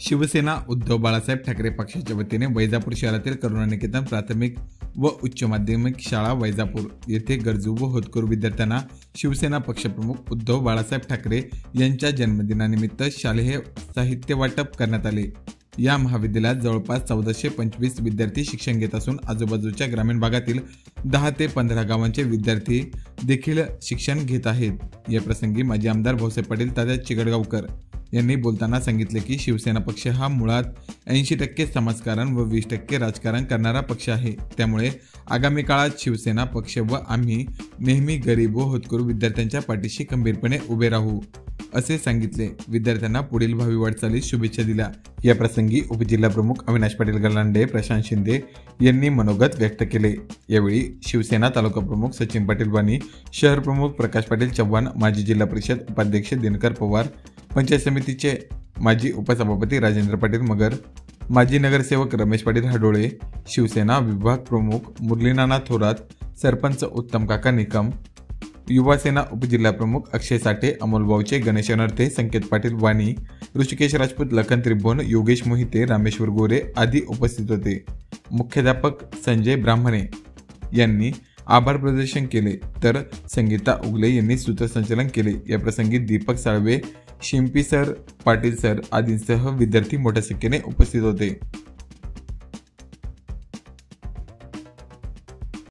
शिवसेना उद्धव बाळासाहेब ठाकरे पक्षाच्या वतीने वैजापूर शहरातील करुणानिकेतन प्राथमिक व उच्च माध्यमिक शाळा वैजापूर येथे गरजू व होतकरू विद्यार्थ्यांना शिवसेना पक्षप्रमुख उद्धव बाळासाहेब ठाकरे यांच्या जन्मदिनानिमित्त शालेय साहित्य वाटप करण्यात आले. या महाविद्यालयात जवळपास चौदाशे पंचवीस विद्यार्थी शिक्षण घेत असून आजूबाजूच्या ग्रामीण भागातील दहा ते पंधरा गावांचे विद्यार्थी देखील शिक्षण घेत आहेत. या प्रसंगी माजी आमदार भाऊसाहेब पाटील तात्या चिगडगावकर यांनी बोलताना सांगितले की शिवसेना पक्ष हा मुळात ऐंशी टक्के समाजकारण व वीस टक्के राजकारण करणारा पक्ष आहे. त्यामुळे आगामी काळात शिवसेना पक्ष व आम्ही नेहमी गरीब व होतकरू विद्यार्थ्यांच्या पाठीशी खंबीरपणे उभे राहू असे सांगितले. विद्यार्थ्यांना पुढील भावी वाटचालीस शुभेच्छा दिल्या. या प्रसंगी उपजिल्हा प्रमुख अविनाश पाटील गलांडे प्रशांत शिंदे यांनी मनोगत व्यक्त केले. यावेळी शिवसेना तालुका प्रमुख सचिन पाटील वाणी शहर प्रमुख प्रकाश पाटील चव्हाण माजी जिल्हा परिषद उपाध्यक्ष दिनकर पवार पंचायत समितीचे माजी उपसभापती राजेंद्र पाटील मगर माजी नगरसेवक रमेश पाटील हडोळे शिवसेना विभाग प्रमुख मुरलीनाना थोरात सरपंच उत्तम काका निकम युवासेना उपजिल्हाप्रमुख अक्षय साठे अमोल बावचे गणेश अनर्थे संकेत पाटील वाणी ऋषिकेश राजपूत लखन त्रिभुवन योगेश मोहिते रामेश्वर गोरे आदी उपस्थित होते. मुख्याध्यापक संजय ब्राह्मणे यांनी आभार प्रदर्शन केले. तर संगीता उगले यांनी सूत्रसंचालन केले. या प्रसंगी दीपक साळवे शिंपी सर पाटील सर आदींसह विद्यार्थी मोठ्या संख्येने उपस्थित होते.